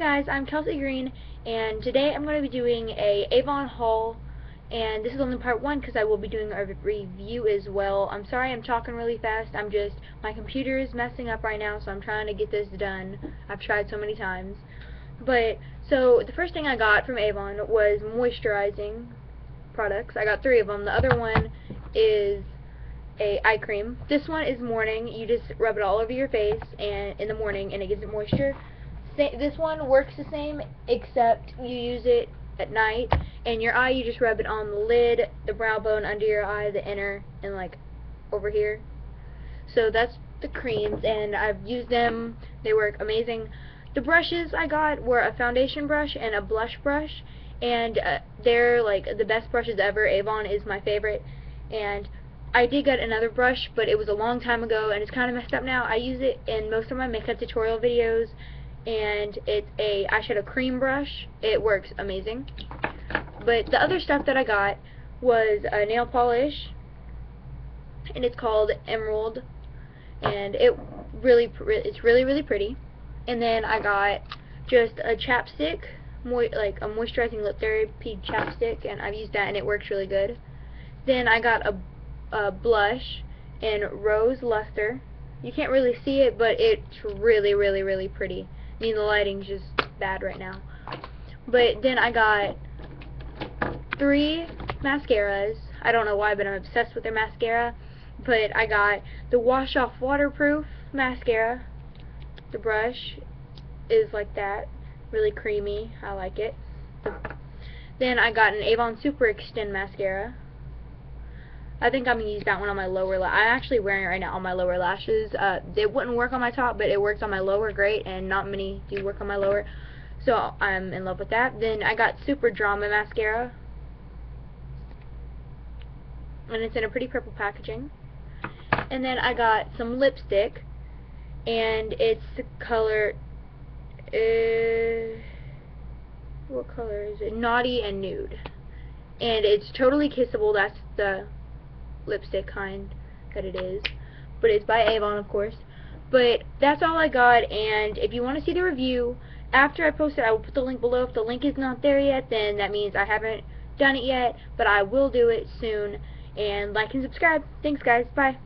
guys, I'm Kelsea Green, and today I'm going to be doing a Avon haul, and this is only part one because I will be doing a review as well. I'm sorry I'm talking really fast, I'm just, my computer is messing up right now, so I'm trying to get this done. I've tried so many times. But, so, the first thing I got from Avon was moisturizing products. I got three of them. The other one is a eye cream. This one is morning. You just rub it all over your face and in the morning, and it gives it moisture this one works the same, except you use it at night, and your eye, you just rub it on the lid, the brow bone under your eye, the inner, and like over here. So that's the creams, and I've used them. They work amazing. The brushes I got were a foundation brush and a blush brush, and uh, they're like the best brushes ever. Avon is my favorite, and I did get another brush, but it was a long time ago, and it's kind of messed up now. I use it in most of my makeup tutorial videos, and it's a I should a eyeshadow cream brush. It works amazing. But the other stuff that I got was a nail polish, and it's called Emerald, and it really it's really really pretty. And then I got just a chapstick, like a moisturizing lip therapy chapstick, and I've used that and it works really good. Then I got a, a blush in Rose Luster. You can't really see it, but it's really really really pretty. I mean, the lighting's just bad right now. But then I got three mascaras. I don't know why, but I'm obsessed with their mascara. But I got the Wash Off Waterproof mascara. The brush is like that. Really creamy. I like it. Then I got an Avon Super Extend mascara. I think I'm going to use that one on my lower lash. I'm actually wearing it right now on my lower lashes. Uh, it wouldn't work on my top, but it works on my lower great, and not many do work on my lower. So I'm in love with that. Then I got Super Drama Mascara. And it's in a pretty purple packaging. And then I got some lipstick. And it's the color... Uh, what color is it? Naughty and Nude. And it's totally kissable. That's the lipstick kind that it is. But it's by Avon, of course. But that's all I got, and if you want to see the review, after I post it, I will put the link below. If the link is not there yet, then that means I haven't done it yet, but I will do it soon. And like and subscribe. Thanks, guys. Bye.